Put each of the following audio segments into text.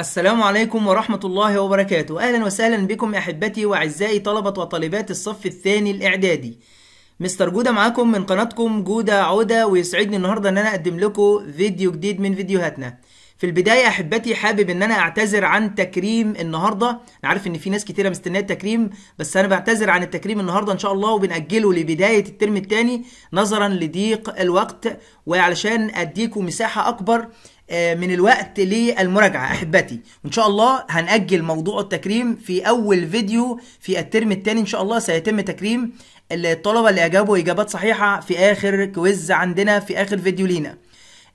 السلام عليكم ورحمة الله وبركاته. أهلا وسهلا بكم أحبتي وأعزائي طلبة وطالبات الصف الثاني الإعدادي. مستر جودة معاكم من قناتكم جودة عودة ويسعدني النهاردة أن أنا أقدم لكم فيديو جديد من فيديوهاتنا. في البداية أحبتي حابب أن أنا أعتذر عن تكريم النهاردة. أنا عارف أن في ناس كتيرة مستنية التكريم بس أنا بعتذر عن التكريم النهاردة إن شاء الله وبنأجله لبداية الترم الثاني نظرا لضيق الوقت وعلشان أديكم مساحة أكبر آه، من الوقت للمراجعة. أحبتي وإن شاء الله هنأجل موضوع التكريم في أول فيديو في ال term الثاني. إن شاء الله سيتم تكريم الطلبة اللي أجابوا إجابات صحيحة في آخر quiz عندنا في آخر فيديو لينا.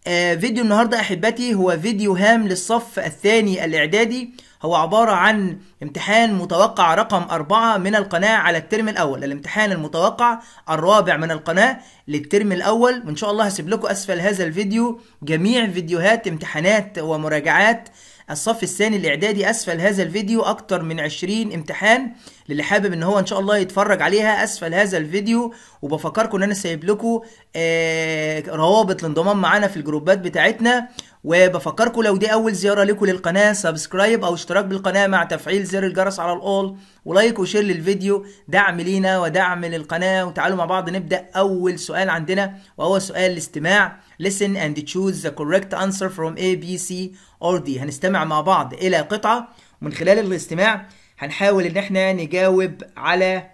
آه، فيديو النهاردة أحبتي هو فيديو هام للصف الثاني الإعدادي. هو عبارة عن امتحان متوقع رقم أربعة من القناة على ال term الأول. الامتحان المتوقع الرابع من القناة لل term الأول. وإن شاء الله هسيب لكم أسفل هذا الفيديو. جميع فيديوهات امتحانات ومراجعات الصف الثاني الإعدادي أسفل هذا الفيديو أكتر من 20 امتحان للي حابب إن هو إن شاء الله يتفرج عليها. أسفل هذا الفيديو وبفكركم إن أنا سايب لكم آه روابط الانضمام معانا في الجروبات بتاعتنا. وبفكركم لو دي أول زيارة لكم للقناة subscribe أو اشتراك بالقناة مع تفعيل زر الجرس على الأول ولايك وشير للفيديو. دعم لينا ودعم للقناة. وتعالوا مع بعض نبدأ أول سؤال عندنا وهو سؤال الاستماع. Listen and choose the correct answer from A B C or D. هنستمع مع بعض إلى قطعة. ومن خلال الاستماع هنحاول إن إحنا نجاوب على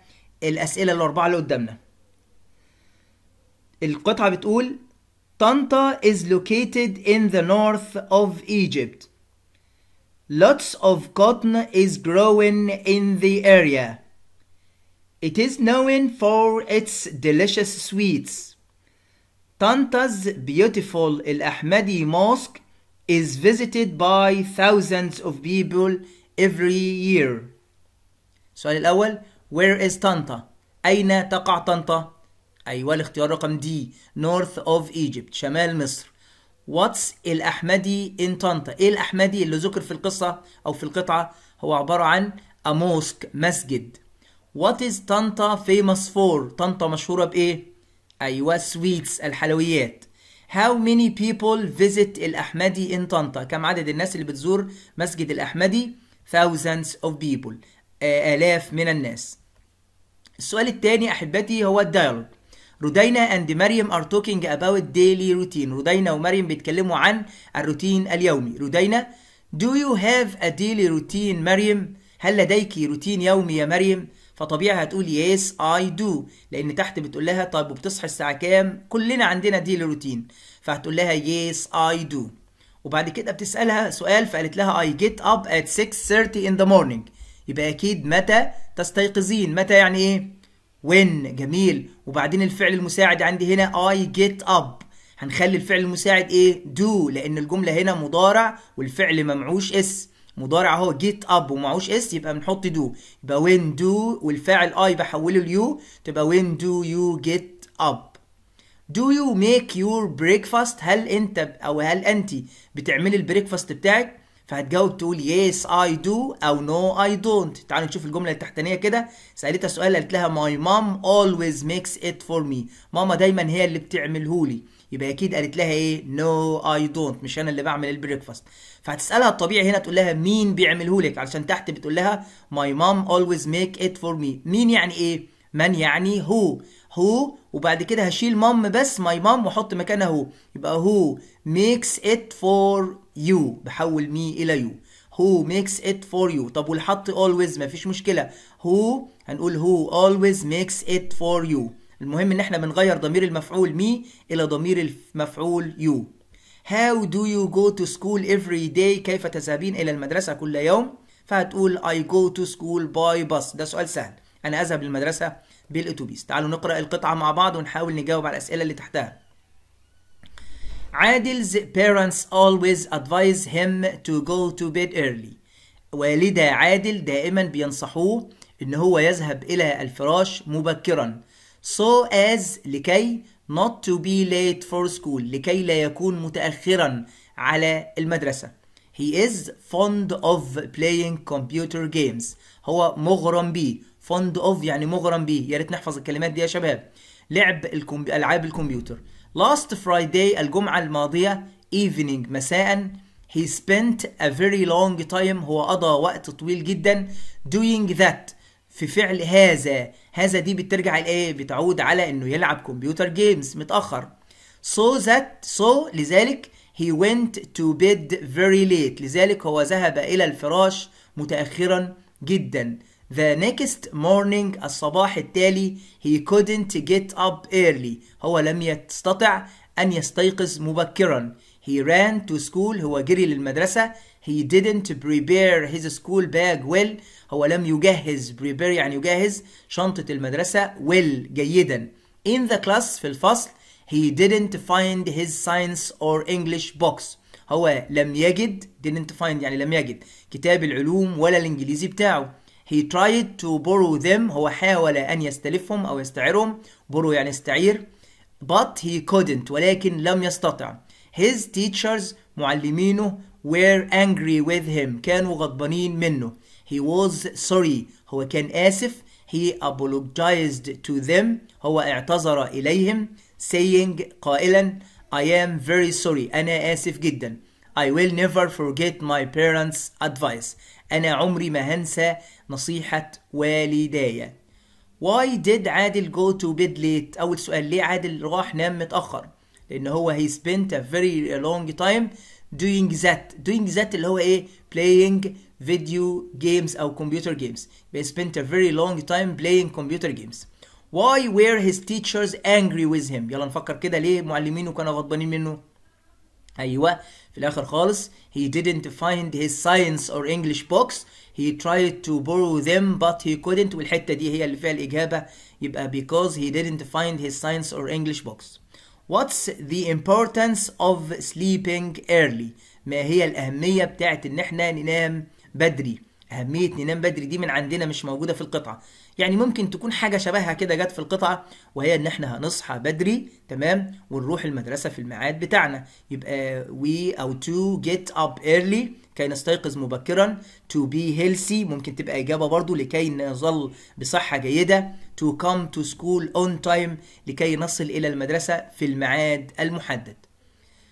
الأسئلة الأربعة اللي قدامنا. القطعة بتقول طنطا is located in the north of Egypt. Lots of cotton is growing in the area. It is known for its delicious sweets. Tanta's beautiful El Ahmadi Mosque is visited by thousands of people every year. السؤال الأول Where is Tanta? أين تقع طنطا؟ أيوة الاختيار رقم دي North of Egypt شمال مصر What's الأحمدي in طنطا؟ إيه الأحمدي اللي ذكر في القصة أو في القطعة؟ هو عبارة عن mosque مسجد What is طنطا famous for؟ طنطا مشهورة بإيه؟ أيوة sweets الحلويات How many people visit الأحمدي in طنطا؟ كم عدد الناس اللي بتزور مسجد الأحمدي؟ Thousands of people آلاف من الناس السؤال الثاني أحبتي هو الديالوج رودينا and مريم are talking about daily routine. رودينا ومريم بيتكلموا عن الروتين اليومي. رودينا do you have a daily routine مريم؟ هل لديك روتين يومي يا مريم؟ فطبيعي هتقول yes I do. لأن تحت بتقول لها طيب وبتصحى الساعة كام؟ كلنا عندنا daily روتين فهتقول لها yes I do. وبعد كده بتسألها سؤال فقالت لها I get up at 6:30 in the morning. يبقى أكيد متى تستيقظين؟ متى يعني إيه؟ When جميل. وبعدين الفعل المساعد عندي هنا I get up. هنخلي الفعل المساعد إيه؟ do. لأن الجملة هنا مضارع والفعل ممعوش s. مضارع أهو get up ومعوش s يبقى بنحط do. يبقى when do والفاعل I بحوله ل you تبقى when do you get up. Do you make your breakfast هل أنت أو هل انت بتعملي ال breakfast بتاعك؟ فهتجاوب تقول yes I do أو no I don't. تعالوا نشوف الجملة التحتانية كده. سألتها سؤال قالت لها my mom always makes it for me. ماما دايما هي اللي بتعمله لي. يبقى أكيد قالت لها إيه؟ no I don't. مش أنا اللي بعمل ال breakfast فهتسألها الطبيعي هنا تقول لها مين بيعمله لك؟ علشان تحت بتقول لها my mom always make it for me. مين يعني إيه؟ من يعني who, who وبعد كده هشيل mom بس my mom وأحط مكانها who يبقى هو makes it for you. بحول مي إلى يو who makes it for you. طب واللي حط always مفيش مشكلة. who هنقول who always makes it for you. المهم إن إحنا بنغير ضمير المفعول مي إلى ضمير المفعول you. how do you go to school every day كيف تذهبين إلى المدرسة كل يوم؟ فهتقول I go to school by bus. ده سؤال سهل. أنا أذهب للمدرسة بالاتوبيس. تعالوا نقرأ القطعة مع بعض ونحاول نجاوب على الأسئلة اللي تحتها. عادل's parents always advise him to go to bed early. والدا عادل دائما بينصحوه إن هو يذهب إلى الفراش مبكرا. So as لكي not to be late for school. لكي لا يكون متأخرا على المدرسة. He is fond of playing computer games. هو مغرم بيه fond of يعني مغرم بيه. يا ريت نحفظ الكلمات دي يا شباب. لعب الكمبي... ألعاب الكمبيوتر. Last Friday الجمعة الماضية evening مساء. He spent a very long time هو قضى وقت طويل جدا doing that. في فعل هذا. هذا دي بترجع لايه بتعود على إنه يلعب كمبيوتر جيمز متأخر. So that so لذلك he went to bed very late. لذلك هو ذهب إلى الفراش متاخرا جدا. The next morning الصباح التالي he couldn't get up early هو لم يستطع أن يستيقظ مبكرا he ran to school هو جري للمدرسة he didn't prepare his school bag well هو لم يجهز prepare يعني يجهز شنطة المدرسة well جيدا in the class في الفصل he didn't find his science or English books هو لم يجد didn't find يعني لم يجد كتاب العلوم ولا الإنجليزي بتاعه he tried to borrow them هو حاول أن يستلفهم أو يستعيرهم borrow يعني يستعير but he couldn't ولكن لم يستطع his teachers معلمينه were angry with him كانوا غضبانين منه he was sorry هو كان آسف he apologized to them هو اعتذر إليهم saying قائلا I am very sorry أنا آسف جدا I will never forget my parents advice أنا عمري ما هنسى نصيحة والداي Why did عادل go to bed late أول سؤال ليه عادل راح نام متأخر لأن هو he spent a very long time doing that doing that اللي هو إيه playing video games أو computer games he spent a very long time playing computer games Why were his teachers angry with him يلا نفكر كده ليه معلمينه كانوا غضبانين منه ايوه في الاخر خالص he didn't find his science or English books he tried to borrow them but he couldn't والحته دي هي اللي فيها الاجابه يبقى because he didn't find his science or English books what's the importance of sleeping early ما هي الاهميه بتاعت ان احنا ننام بدري أهمية ننام بدري دي من عندنا مش موجودة في القطعة يعني ممكن تكون حاجة شبهها كده جت في القطعة وهي إن إحنا هنصحى بدري تمام؟ ونروح المدرسة في الميعاد بتاعنا. يبقى we أو to get up early كي نستيقظ مبكرا. to be healthy ممكن تبقى إجابة برضو لكي نظل بصحة جيدة. to come to school on time لكي نصل إلى المدرسة في الميعاد المحدد.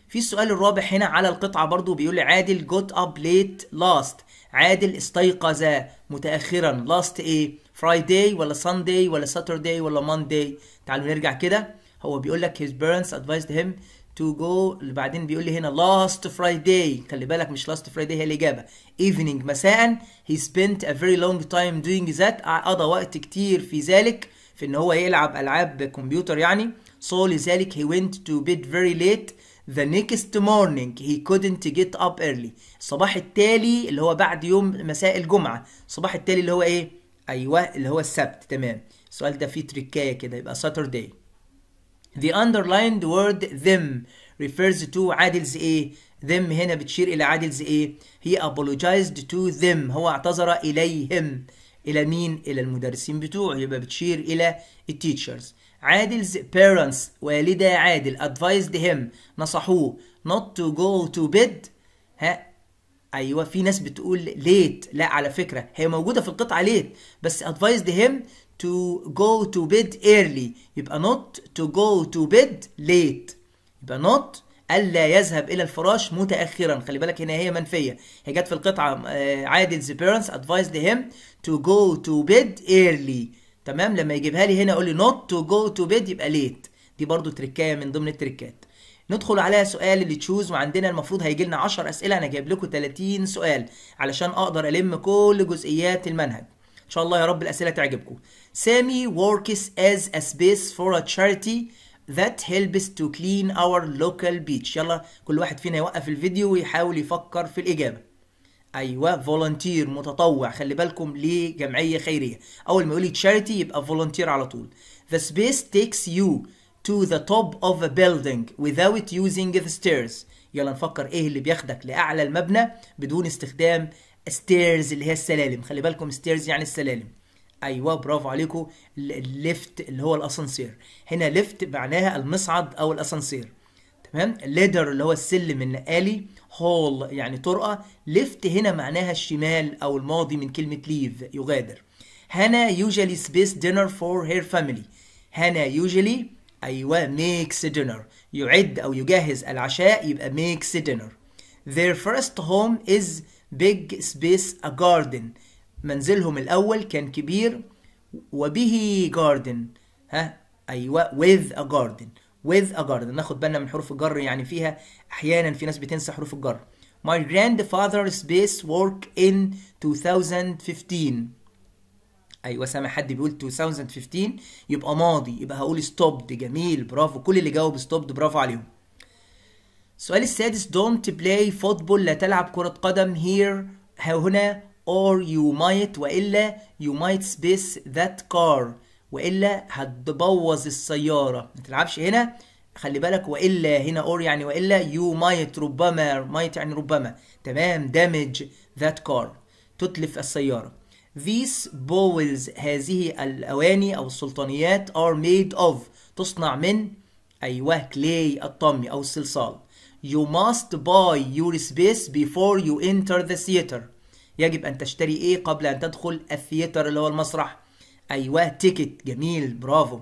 في السؤال الرابع هنا على القطعة برضو بيقول عادل got up late last. عادل استيقظ متأخرا. last إيه؟ Friday ولا Sunday ولا Saturday ولا Monday. تعالوا نرجع كده. هو بيقول لك his parents advised him to go. بعدين بيقول لي هنا last Friday. خلي بالك مش last Friday هي الإجابة. Evening مساء. He spent a very long time doing that. قضى وقت كتير في ذلك في إن هو يلعب ألعاب كمبيوتر يعني. So لذلك he went to bed very late The next morning. He couldn't get up early. الصباح التالي اللي هو بعد يوم مساء الجمعة. الصباح التالي اللي هو إيه؟ أيوه اللي هو السبت تمام. السؤال ده فيه تريكاية كده يبقى Saturday. The underlined word them refers to عادلز إيه؟ them هنا بتشير إلى عادلز إيه؟ he apologized to them هو اعتذر إليهم. إلى مين؟ إلى المدرسين بتوعه يبقى بتشير إلى التيتشرز. عادل's parents والدا عادل advised him نصحوه not to go to bed ها أيوه في ناس بتقول late. لا على فكرة هي موجودة في القطعة late بس advised him to go to bed early. يبقى not to go to bed late. يبقى not ألا يذهب إلى الفراش متأخرا. خلي بالك هنا هي منفية. هي جت في القطعة عادل's parents advised him to go to bed early. تمام؟ لما يجيبها لي هنا أقول لي not to go to bed يبقى late. دي برضو تركاية من ضمن التركات. ندخل عليها سؤال اللي تشوز وعندنا المفروض هيجي لنا 10 أسئلة أنا جايب لكم 30 سؤال علشان أقدر ألم كل جزئيات المنهج. إن شاء الله يا رب الأسئلة تعجبكم. سامي works as a space for a that helps to clean our local beach. يلا كل واحد فينا يوقف الفيديو ويحاول يفكر في الإجابة. أيوه volunteer متطوع. خلي بالكم ليه جمعيه خيرية. أول ما يقول charity يبقى volunteer على طول. The space takes you to the top of a building without using the stairs. يلا نفكر إيه اللي بياخدك لأعلى المبنى بدون استخدام stairs اللي هي السلالم. خلي بالكم stairs يعني السلالم. أيوه برافو عليكم. ال lift اللي هو الأسانسير. هنا lift معناها المصعد أو الأسانسير. تمام؟ ladder اللي هو السلم النقالي hall يعني طرقة. left هنا معناها الشمال أو الماضي من كلمة leave يغادر. هنا usually space dinner for her family. هنا usually أيوة makes dinner يعد أو يجهز العشاء يبقى makes dinner their first home is big space a garden منزلهم الأول كان كبير وبه garden ها أيوة with a garden with a garden ناخد بالنا من حروف الجر يعني فيها أحيانا في ناس بتنسى حروف الجر My grandfather space work in 2015 أيوه سامع حد بيقول 2015 يبقى ماضي يبقى هقول stopped جميل برافو كل اللي جاوب stopped برافو عليهم. السؤال السادس don't play football لا تلعب كرة قدم here هنا or you might وإلا you might space that car وإلا هتبوظ السيارة. ما تلعبش هنا خلي بالك وإلا هنا or يعني وإلا you might ربما might يعني ربما. تمام damage that car تتلف السيارة. These bowls هذه الأواني أو السلطانيات are made of تصنع من أيوه clay الطمي أو الصلصال. You must buy your space before you enter the theater. يجب أن تشتري إيه قبل أن تدخل ال theatre اللي هو المسرح؟ أيوه ticket جميل برافو.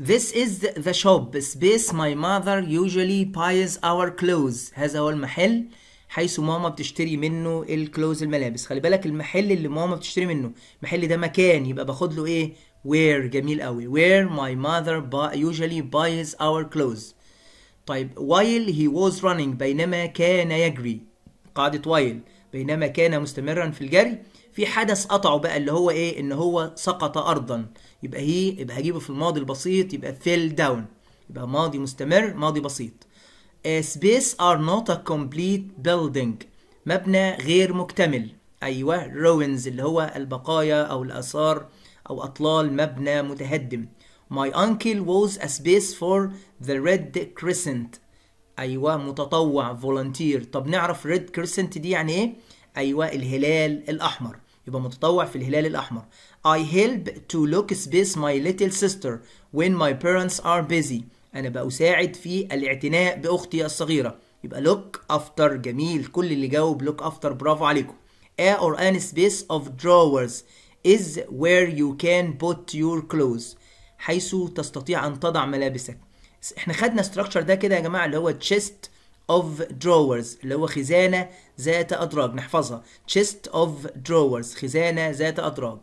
This is the shop. Space my mother usually buys our clothes. هذا هو المحل حيث ماما بتشتري منه ال clothes الملابس. خلي بالك المحل اللي ماما بتشتري منه المحل ده مكان يبقى باخد له إيه؟ where جميل قوي. where my mother buy, usually buys our clothes. طيب while he was running بينما كان يجري. قاعدة while بينما كان مستمرا في الجري. في حدث قطعه بقى اللي هو إيه؟ إن هو سقط ارضا. يبقى هي يبقى هجيبه في الماضي البسيط يبقى fell down. يبقى ماضي مستمر ماضي بسيط. Space are not a complete building مبنى غير مكتمل أيوة ruins اللي هو البقايا أو الآثار أو أطلال مبنى متهدم My uncle was a space for the Red Crescent أيوة متطوع volunteer طب نعرف Red Crescent دي يعني إيه؟ أيوة الهلال الأحمر يبقى متطوع في الهلال الأحمر I help to look space my little sister when my parents are busy أنا بأساعد في الاعتناء بأختي الصغيرة. يبقى look after جميل. كل اللي جاوب look after برافو عليكم. A or an space of drawers is where you can put your clothes. حيث تستطيع أن تضع ملابسك. إحنا خدنا structure ده كده يا جماعة اللي هو chest of drawers اللي هو خزانة ذات أدراج. نحفظها. chest of drawers خزانة ذات أدراج.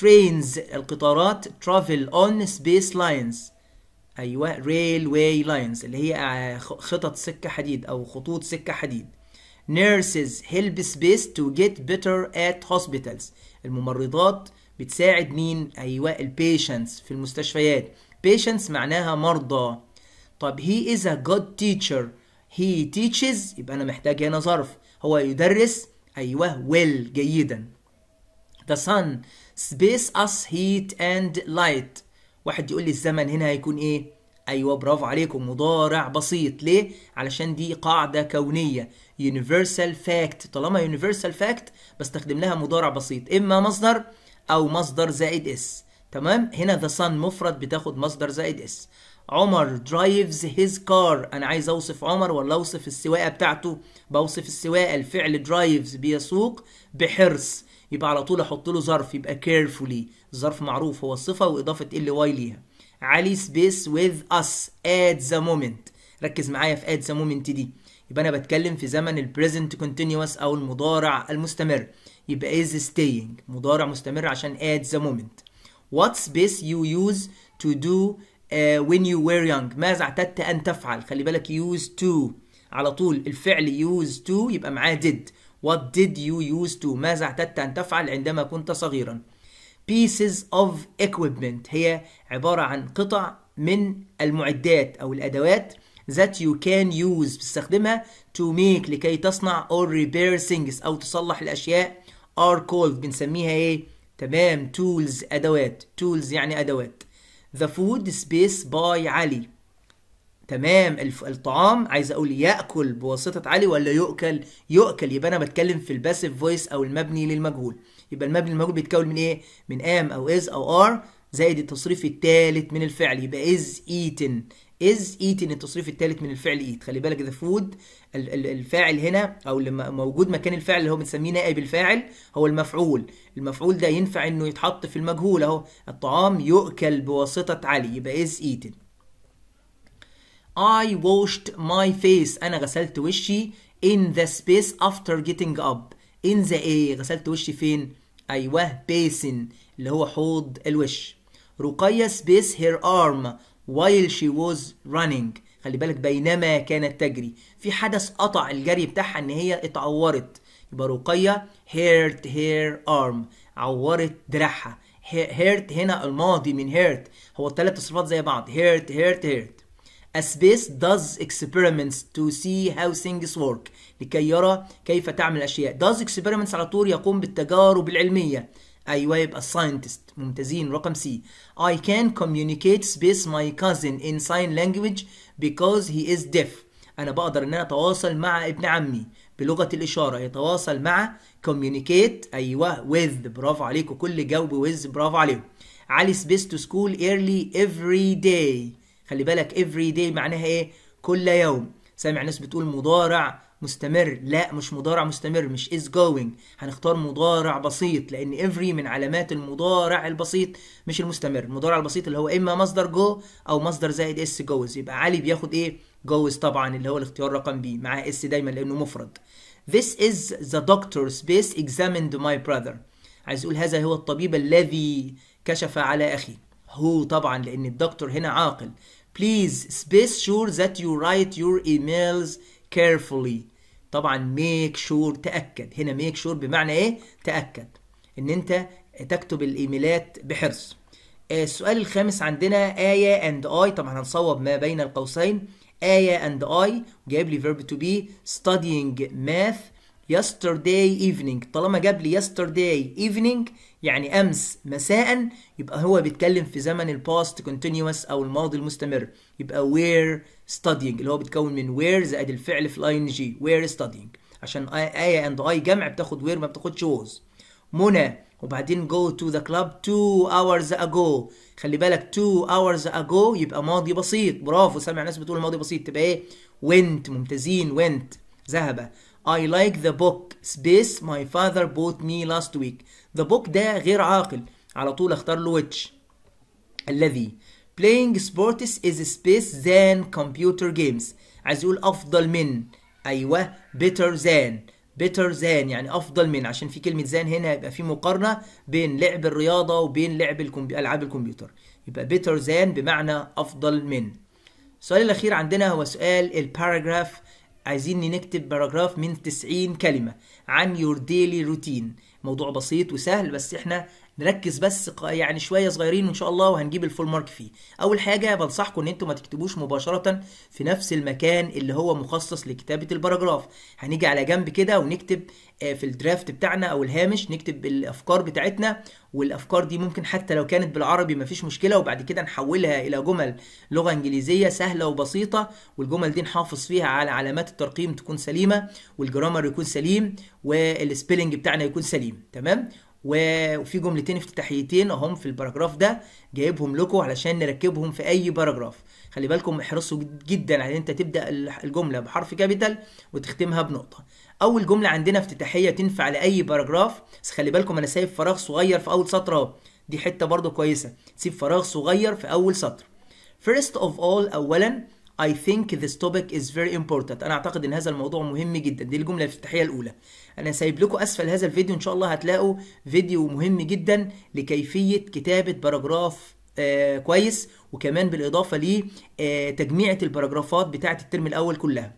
trains القطارات travel on space lines. أيوه railway lines اللي هي خطط سكة حديد أو خطوط سكة حديد. nurses help space to get better at hospitals. الممرضات بتساعد مين؟ أيوه البيشنتس في المستشفيات. patients معناها مرضى. طب he is a good teacher. he teaches يبقى أنا محتاج هنا ظرف. هو يدرس. أيوه well جيدا. the sun space us heat and light. واحد يقول لي الزمن هنا هيكون إيه؟ أيوه برافو عليكم مضارع بسيط. ليه؟ علشان دي قاعدة كونية. Universal fact. طالما universal fact بستخدم لها مضارع بسيط. إما مصدر أو مصدر زائد s تمام؟ هنا the sun مفرد بتاخد مصدر زائد s عمر drives his car. أنا عايز أوصف عمر ولا أوصف السواقة بتاعته؟ بوصف السواقة. الفعل drives بيسوق بحرص. يبقى على طول أحط له ظرف يبقى carefully. الظرف معروف هو الصفه وإضافة ال واي ليها. علي space with us at the moment. ركز معايا في at the moment دي. يبقى أنا بتكلم في زمن البريزنت continuous أو المضارع المستمر. يبقى is staying. مضارع مستمر عشان the moment. What space you use to do uh, when you were young? ماذا اعتدت أن تفعل؟ خلي بالك use to. على طول الفعل use to يبقى معاه did. What did you use to ماذا اعتدت أن تفعل عندما كنت صغيرا؟ Pieces of equipment. هي عبارة عن قطع من المعدات أو الأدوات that you can use. بتستخدمها to make لكي تصنع or repair things أو تصلح الأشياء. Are called. بنسميها إيه؟ تمام. Tools. أدوات. Tools يعني أدوات. The food space by علي تمام الطعام. عايز أقول ياكل بواسطة علي ولا يؤكل؟ يؤكل. يبقى أنا بتكلم في ال passive voice أو المبني للمجهول. يبقى المبني للمجهول بيتكون من إيه؟ من am أو is أو are زائد التصريف الثالث من الفعل. يبقى is eaten is eaten التصريف الثالث من الفعل eat خلي بالك the food الفاعل هنا أو اللي موجود مكان الفعل اللي هو بنسميه نائب الفاعل هو المفعول. المفعول ده ينفع انه يتحط في المجهول اهو. الطعام يؤكل بواسطة علي. يبقى is eaten I washed my face. أنا غسلت وشي in the space after getting up. In the إيه غسلت وشي فين؟ أيوه basin اللي هو حوض الوش. رقية space her arm while she was running. خلي بالك بينما كانت تجري. في حدث قطع الجري بتاعها إن هي اتعورت. يبقى رقية hurt her arm. عورت دراعها. Hurt هنا الماضي من hurt. هو الثلاث تصريفات زي بعض. Hurt hurt hurt. A space does experiments to see how things work لكي يرى كيف تعمل الأشياء does experiments على طول يقوم بالتجارب العلمية أيوة يبقى scientist ممتازين رقم سي I can communicate space my cousin in sign language because he is deaf أنا بقدر إن أنا أتواصل مع ابن عمي بلغة الإشارة يتواصل مع communicate أيوة with برافو عليكم كل جاوب with برافو عليكم علي space to school early every day خلي بالك every day معناها إيه؟ كل يوم. سامع ناس بتقول مضارع مستمر. لا مش مضارع مستمر مش is going. هنختار مضارع بسيط لأن every من علامات المضارع البسيط مش المستمر. المضارع البسيط اللي هو إما مصدر جو أو مصدر زائد اس جوز يبقى علي بياخد إيه؟ goes طبعا اللي هو الاختيار رقم b معاه s دايما لأنه مفرد. This is the doctor space examined my brother. عايز أقول هذا هو الطبيب الذي كشف على أخي. هو طبعا لأن الدكتور هنا عاقل. Please space sure that you write your emails carefully. طبعا make sure تأكد. هنا make sure بمعنى إيه؟ تأكد. إن أنت تكتب الإيميلات بحرص. السؤال الخامس عندنا آية and I. طبعا هنصوب ما بين القوسين. آية and I. جايب لي verb to be studying math. Yesterday evening. طالما جاب لي yesterday evening يعني أمس مساء يبقى هو بيتكلم في زمن ال past continuous أو الماضي المستمر. يبقى were studying اللي هو بيتكون من were زائد الفعل في ال ing were studying. عشان آية and I جمع بتاخد were ما بتاخدش was. منى وبعدين go to the club two hours ago. خلي بالك two hours ago يبقى ماضي بسيط. برافو سامع ناس بتقول ماضي بسيط. تبقى إيه؟ went ممتازين went. ذهب. I like the book. Space my father bought me last week. The book ده غير عاقل. على طول اختار له which. الذي. Playing sports is space than computer games. عايز يقول أفضل من. أيوه better than. Better than يعني أفضل من. عشان في كلمة than هنا يبقى في مقارنة بين لعب الرياضة وبين لعب الكمبي... ألعاب الكمبيوتر. يبقى better than بمعنى أفضل من. السؤال الأخير عندنا هو سؤال ال paragraph عايزين نكتب paragraph من 90 كلمة عن your daily routine. موضوع بسيط وسهل بس إحنا نركز بس يعني شوية صغيرين ان شاء الله وهنجيب ال full mark فيه. أول حاجة بنصحكم إن أنتوا ما تكتبوش مباشرة في نفس المكان اللي هو مخصص لكتابة ال paragraph. هنيجي على جنب كده ونكتب في ال draft بتاعنا أو الهامش نكتب الأفكار بتاعتنا. والأفكار دي ممكن حتى لو كانت بالعربي مفيش مشكلة وبعد كده نحولها إلى جمل لغة إنجليزية سهلة وبسيطة. والجمل دي نحافظ فيها على علامات الترقيم تكون سليمة وال grammar يكون سليم وال spelling بتاعنا يكون سليم. تمام؟ وفي جملتين افتتاحيتين اهم في ال paragraph ده جايبهم لكم علشان نركبهم في أي paragraph. خلي بالكم احرصوا جدا على إن أنت تبدأ الجملة بحرف capital وتختمها بنقطة. أول جملة عندنا افتتاحية تنفع لأي paragraph. بس خلي بالكم أنا سايب فراغ صغير في أول سطر أهو. دي حتة برضو كويسة. تسيب فراغ صغير في أول سطر. First of all اولا I think this topic is very important. أنا أعتقد إن هذا الموضوع مهم جدا. دي الجملة الافتتاحية الأولى. أنا سايب لكم أسفل هذا الفيديو. إن شاء الله هتلاقوا فيديو مهم جدا لكيفية كتابة paragraph آه كويس. وكمان بالإضافة لتجميعة الباراجرافات بتاعة ال term الأول كلها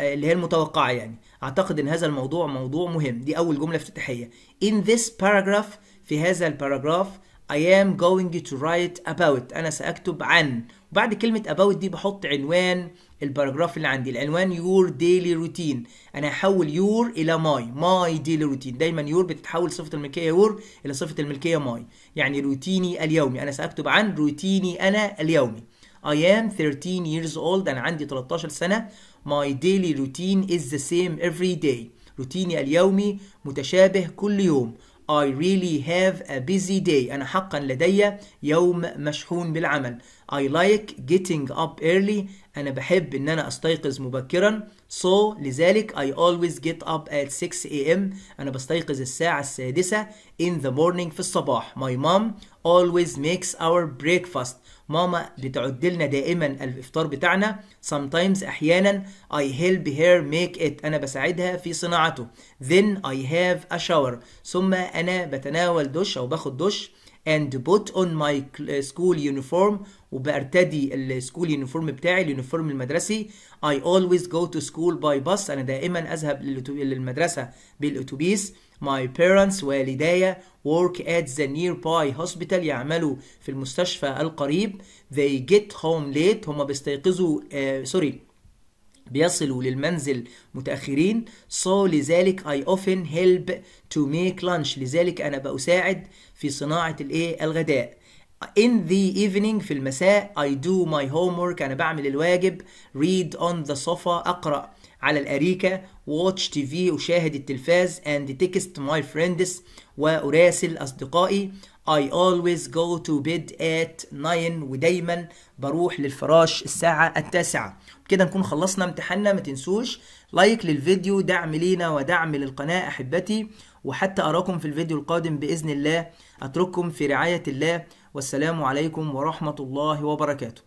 آه اللي هي المتوقعة يعني. أعتقد إن هذا الموضوع موضوع مهم. دي أول جملة افتتاحية. In this paragraph في هذا ال paragraph I am going to write about. أنا سأكتب عن. وبعد كلمة about دي بحط عنوان ال paragraph اللي عندي. العنوان your daily routine. أنا هحول your إلى my. My daily routine. دايما your بتتحول صفة الملكية your إلى صفة الملكية my. يعني روتيني اليومي. أنا سأكتب عن روتيني أنا اليومي. I am 13 years old. أنا عندي 13 سنة. My daily routine is the same every day. روتيني اليومي متشابه كل يوم. I really have a busy day. أنا حقا لدي يوم مشحون بالعمل. I like getting up early. أنا بحب إن أنا أستيقظ مبكرا. So لذلك I always get up at 6 a.m. أنا بستيقظ الساعة السادسة in the morning في الصباح. My mom always makes our breakfast. ماما بتعد لنا دائما الإفطار بتاعنا. Sometimes أحيانا I help her make it. أنا بساعدها في صناعته. Then I have a shower. ثم أنا بتناول دش أو باخد دش and put on my school uniform وبرتدي ال school uniform بتاعي ال uniform المدرسي. I always go to school by bus. أنا دائما أذهب للمدرسة بالأتوبيس. My parents والداي work at the nearby hospital يعملوا في المستشفى القريب. They get home late. هم بيستيقظوا آه سوري بيصلوا للمنزل متأخرين. So لذلك I often help to make lunch. لذلك أنا بأساعد في صناعة الإيه؟ الغداء. In the evening في المساء I do my homework. أنا بعمل الواجب. Read on the sofa. أقرأ على الأريكة. Watch TV أشاهد التلفاز. And text my friends وأراسل أصدقائي. I always go to bed at 9 ودايما بروح للفراش الساعة التاسعة. كده نكون خلصنا امتحاننا ما تنسوش لايك للفيديو دعم لينا ودعم للقناة أحبتي وحتى أراكم في الفيديو القادم بإذن الله. أترككم في رعاية الله والسلام عليكم ورحمة الله وبركاته.